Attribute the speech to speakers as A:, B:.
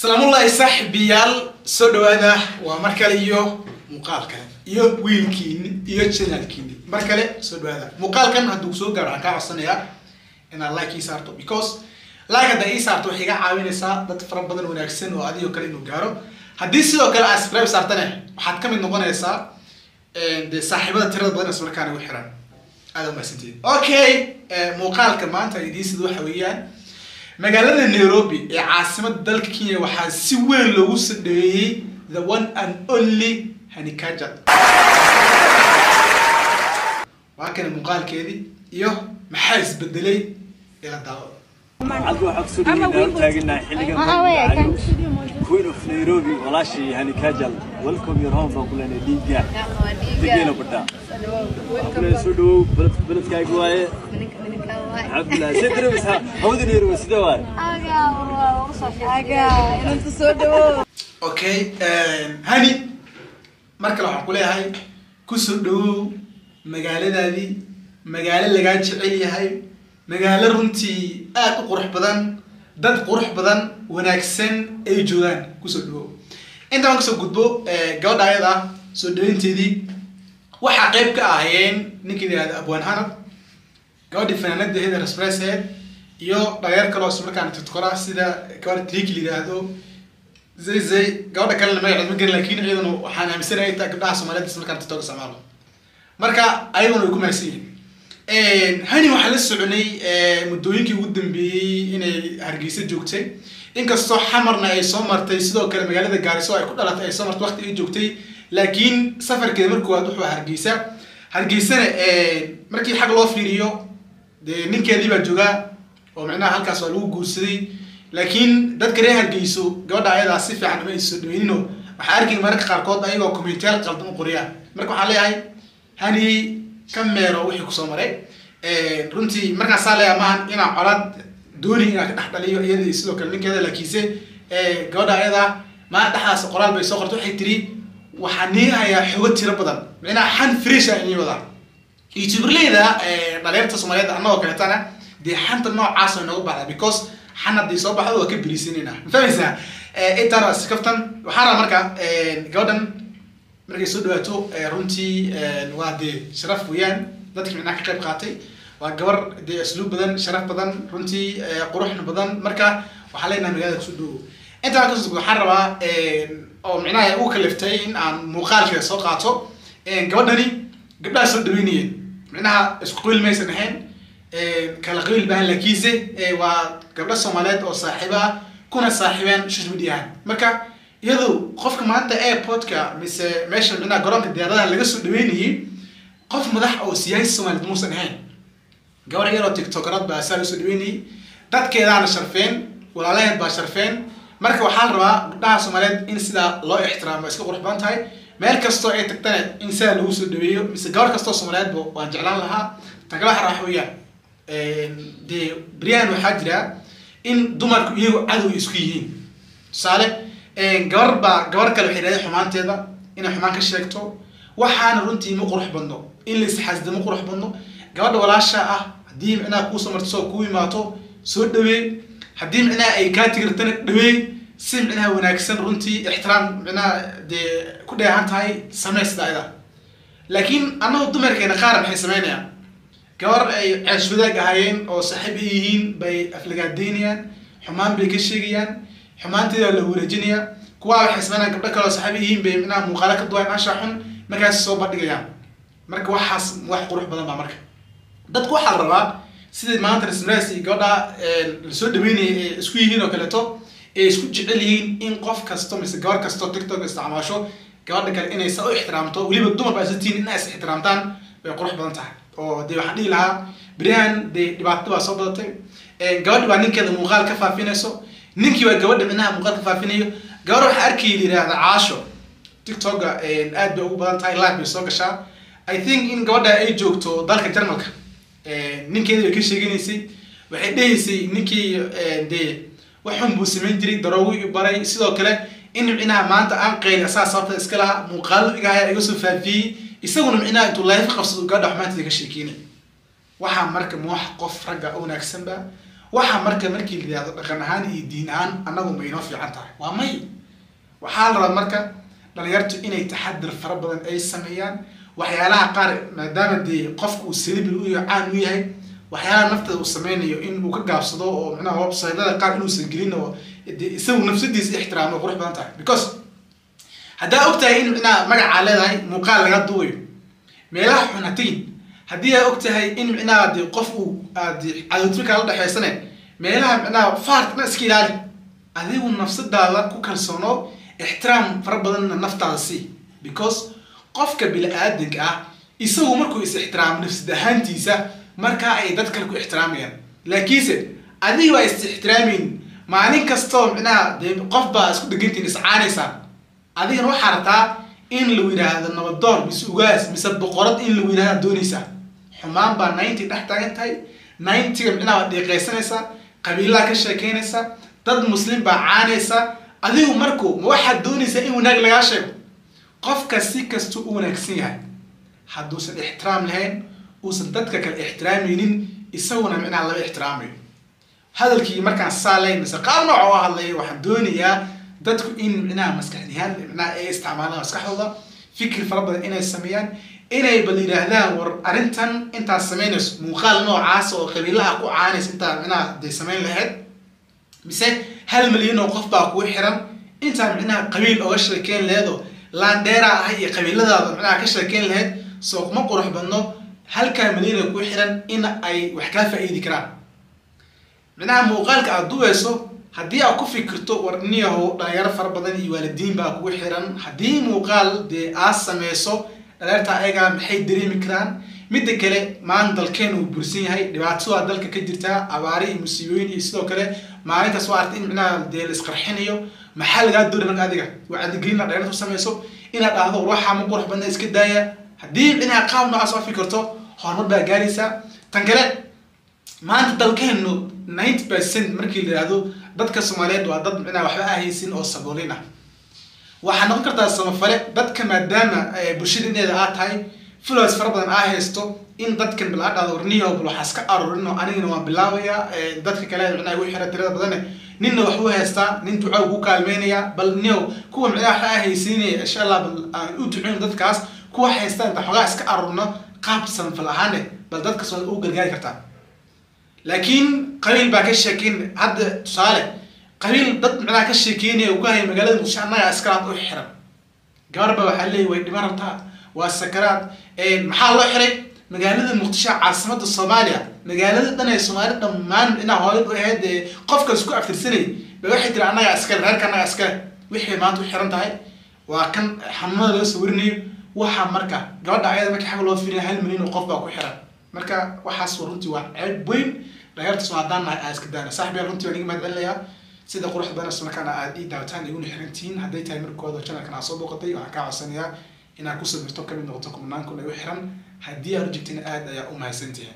A: salaamullahi saaxiibayaal soo dhawaada waa mar kale iyo muuqaal iyo wiilkiini iyo janaalkiini mar kale soo dhawaada muuqaalkan hadduu soo gaaro waxaan kaa codsanayaa inaad like ii saarto because like haddaa ii saarto waxay iga caawinaysaa dad fara badan wanaagsan oo adigoo kale inuu gaaro. Haddii sidoo kale aad subscribe saartane waxaad ka mid noqonaysaa dee saaxiibada tirada badan isla markaana ugu xiran. Aada umahadsantihin okay muuqaalka maanta idiin sida waxa weeyaan magaalada nairobi ee caasimada dalka kenya waxaa si weyn loogu soo dhaweeyey the one and only hanikaja waa kana muuqaalkeedii iyo maxaa isbedelay ila daawada
B: Nairobi walaashii Hani Kajal. Welcome your home baan ku leenahay dhiigga dhiiggeena badhaa ku soo dhawow beled beledkaaga waaye alxamdulilah see dareemaysaa hawada Nairobi sidee waaye
A: okay hani mar kale waxaan ku leeyahay ku soo dhawow magaaladaadii magaalo lagaa jecel yahay magaalo runtii aada u qurux badan dad qurux badan wanaagsan ay joogaan ku soo dhawow inta aan ka soo gudbo gabadha ayada soo dhaweynteedii waxaa qayb ka ahayeen ninkii la yihahdo abwaan hanad gabadhii fanaanada heather express head iyo dhalinyar kaloo isla markaana tidkora sida gabadha triiki la yidhaahdo zay zay gabadha kalena magaceed ma garan laakiin iyaduna waxaan aaminsanahay inta gabdhaha soomaaliyeed isla markaana tiktok isticmaalo marka ayaguna way ku mahadsan yihiin hani waxaa la soconay muddooyinkii ugu dambeeyey inay hargeysa joogtay. Inkastoo xamarna ay soo martay sidoo kale magaalada gaariso ay ku dhalatay ay soo martay waqti ay joogtay. Laakiin safarkeeda markii waad wuxuu hargeysa. Hargeysana markii xag loo fiiriyo dee ninkeedii baa joogaa oo micnaha halkaas waa lagu guursaday. Laakiin dadka reer hargeyso gabadha ayadaa si fiican uma soo dhaweynino waxaa arkay mararka qaarkood ayagoo commentaal qaldan u qoriya marka waxaan leeyahay hani ka meero wixii ku soo maray. Runtii markaasaa leeyahay maahan inaan colaad dooni inaan ka dhex dhaliyo iyada iyo sidoo kale ninkeeda laakiinse gabadha ayada maa dhexdaas qoraal bay soo qortay. Waxay tiri waxaa nii hayaa xogo tiro badan. Micnaha xan fresh ah inii wadaa youtuberleyda dhalinyarta soomaaliyeed annagoo kaleetana dee xanta noocaas way nooga baxdaa because xan haddii soo baxdo waa ka beriisanayna ma fahmaysaa? Intaan waa iskaftan waxaana marka gabadhan markay soo dhawaato runtii waa dee sharaf weeyaan. Dadkii micnaha ka qayb qaatay waa gabar dee asluub badan sharaf badan runtii quruxna badan. Marka waxaan leenahay magaalada ku soo dhawo intaa ka soo waxaan rabaa oo micnaha ugu kaliftay in aan muuqaalkeeda soo qaato. Gabadhani gabdhaha soo dhaweynayeen micnaha isku qiil maysan ahayn. Kala qiil baahan laakiinse waa gabdho soomaaliyeed oo saaxiibo ah kuna saaxiibeen social media marka iyadu qofka maanta airportka mise meesha micnaha garoonka diyaaradaha laga soo dhaweynayay qof madax oo siyaasi soomaaliyeed muusan ahayn. Gabar yaroo tiktokerad baa saa loo soo dhaweynayay dadkeedaana sharfeen walaalaheed baa sharfeen. Marka waxaa la rabaa gabdhaha soomaaliyeed in sidaa loo ixtiraamo iska qurux badan tahay. Meel kastoo ay tagtana in sidaa lagu soo dhaweeyo mise gabar kastoo soomaaliyeedba waan jeclaan lahaa. Tan kale waxa weeyaan dee beryahan waxaa jira in dumarku iyagu cadow isku yihiin. Tusaale gabar baa gabar kale waxay dhahday xumaanteeda inay xumaan ka sheegto. Waxaana runtii ma qurux badno in la isxasda ma qurux badno. Gabadha walaasha ah haddii micnaha kuusoo marto kuu imaato soo dhaweey haddii micnaha ay kaa tigirtana dhaweey si micnaha wanaagsan runtii ixtiraam micnaha dee ku dheehan tahay samee sida ayada laakiin annagu dumarkeena qaar maxay sameynayaan? Gabar ay ceesh wadaag ahaayeen oo saaxiib ay yihiin bay aflagaadeynayaan xumaan bay ka sheegayaan xumaanteeda la wareejinayaa kuwaa waxay sameynayaan gabdho kale oo saaxiib ay yihiin bay micnaha muuqaalo ka duwaan anshaa xun markaas soo bandhigayaan. Marka waxaas wax qurux badan baa marka. Dadku waxaa la rabaa sidii maanta rasmraas iyo gabadha la soo dhaweynayay ee isku yihiin oo kaleeto ee isku jecel yihiin in qof kasto mise gabar kasto tiktok isticmaasho gabadha kale inay sa u ixtiraamto weliba dumar baa isatiin in ay is ixtiraamtaan bay qurux badan tahay. Oo dee waxaan dhihi lahaa beryahan dee dhibaato baa soo badatay. Gabadha baa ninkeeda muuqaal ka faafinayso ninkii baa gabadha micnaha muuqaal ka faafinayo. Gabar waxaa arkay la yihahda caasho tiktoka aad bay ugu badan tahay live bay soo gashaa. I think in gabadha ay joogto dalka jarmalka ninkeeda bay ka sheeganaysay waxay dhehaysay ninkii dee waxun buu samayn jiray daroogo i baray. Sidoo kale in micnaha maanta aan qeyli asaa sababta iska lahaa muuqaalo igahaya iga soo faafiyey. Isaguna micnaha intuu life qabsado gabadha xumaanteeda ka sheekeynay. Waxaa marka ma wax qof ragga wanaagsanba waxa marka markii la yihahdo dhaqan ahaan iyo diin ahaan annagu ma inoo fiican tahay. Waa may. Waxaa la rabaa marka dhalinyartu inay taxadir fara badan ay sameeyaan waxyaalaha qaar maadaama dee qofka uu celebrity u caan u yahay waxyaalaha nafteeda uu sameynayo in uu ka gaabsado oo micnaha websiteda qaar inuusan gelin oo dee isagu nafsadiisa ixtiraamo qurux badan tahay. Because haddaa og tahay in micnaha magacaa leedahay muuqaal laga duwayo meelaha xun ha tegin haddii aa og tahay in micnaha dee qof uu aad cadowtirkaa la dhexeysane meelaha micnaha faartna iska ilaali. Adigu nafsadaada ku kalsoono ixtiraam fara badanna naftaada sii because qofka bini-aadanka ah isagu markuu is ixtiraamo nafsad ahaantiisa markaa ay dad kale ku ixtiraamayaan. Laakiinse adiga waa is ixtiraameyn maalin kastoo micnaha dee qof baa isku degantiin iscaanaysaan adigana waxaa rabtaa in lagu yidhaahdo nabadoon mise ugaas mise boqorad in lagu yidhahda doonaysaa xumaan baa ninety dhex taagan tahay ninetyga micnaha dhiiqaysanaysaa qabiilaha ka sheekeynaysa dad muslim baa caanaysa adigu marku ma waxaad doonaysaa in wanaag lagaa sheego? Qofka si kastuu u wanaagsan yahay. Hadduusan ixtiraam lahayn uusan dadka kale ixtiraamaynin isaguna micnaha lama ixtiraamayo. Hadalkii markaan saa lahayn mise qaab nooca oo hadlaya waxaan doonayaa dadku in micnaha maskaxdihaan micnaha ay isticmaalaan maskaxdooda fikir fara badan inay sameeyaan inay bal yidhaahdaan war arrintan intaad samaynayso muuqaal noocaas oo qabiilaha ku caanaysa intaa micnaha dee samayn lahayd mise hal milyan oo qof baa kugu xiran intaa micnaha qabiil oga sheekeyn laheed oo laandheera ah iyo qabiiladaada micnaha ka sheekeyn lahayd soo kuma qurux badno halkaa milyan oo kugu xiran in ay wax kaa faa'iidi karaan. Micnaha muuqaalka aad duweyso haddii aad ku fikirto war niyahow dhalinyaro fara badan iyo waalidiin baa kugu xiran. Haddii muuqaal dee aad sameyso dhalinyarta ayagaa maxay dareemi karaan? Midda kale maan dalkeen uu bursan yahay. Dhibaato waa dalka ka jirtaa abaari iyo musiibooyin iyo sidoo kale maalintaas waa artay in micnaha dee la isqarxinayo maxaa lagaa doonay marka adiga? Aad dhalinyarta sameyso inaad dhahdo war ma qurux badna iska daaya. Haddii micnaha qaab noocaas oo fikirto horumar baa gaaraysaa tan kale maanta dalkeenu ninety percent markii la yihahdo dadka soomaaliyeed waa dad micnaha waxba ahaysin oo saboolin ah. Waxaa noqon kartaa samafale dadka maadaama bulshada ineeda aad tahay fulos fara badan aa haysto in dadkan bal adhahdo warniyo bal waxaa iska aruurin anigana waan bilaabaya dadka kale micnaha igu xira tirada badane. Ninna wax u haystaa nin duca ugu kaalmeynaya bal niyo kuwa micnaha waxba aa haysiinaya insha allah bal aan u duceyn dadkaas kuwa haystaan inta xoogaa iska aruurno qaab samafal ahaane bal dadkas waad u gargaari kartaa laakiin qabiil baa ka sheekeyn hadda tusaale qabiil dad micnaha ka sheekeynaya uu ka haya magaalada muqdisho annaga askaraad u xiran. Gabar ba waxaa leeyahy way dhiman rabtaa waa sakaraad. Maxaa loo xiray? Magaalada muqdisho caasimada soomaaliya. Magaalada dhan ee soomaali dhammaan inaa hoolid u ahayd ee qofkas ku aftirsanay ba waxay tiri annaga askare reerka annaga askare wixii maanta u xiran tahay waa kan xanuunada laga soo warinayo. Waxaa marka gabadha ayada marka xag loo fiiriya hal milyan oo qof baa ku xiran marka waxaas runtii waa ceeb weyn. Waa haddaan nahay aa iska daana saaxibiyaa runtii waan iga mahad celinayaa. Sida quruxda isla markaana aad ii daawataan iguna xirantihiin hadday tahay markooda channelkan aad soo booqatay waxaan kaa codsanayaa inaad ku sabirto ka mid noqoto kumnaan kun ay u xiran. Haddii aad u jigtina aad ayaa u mahadsantihiin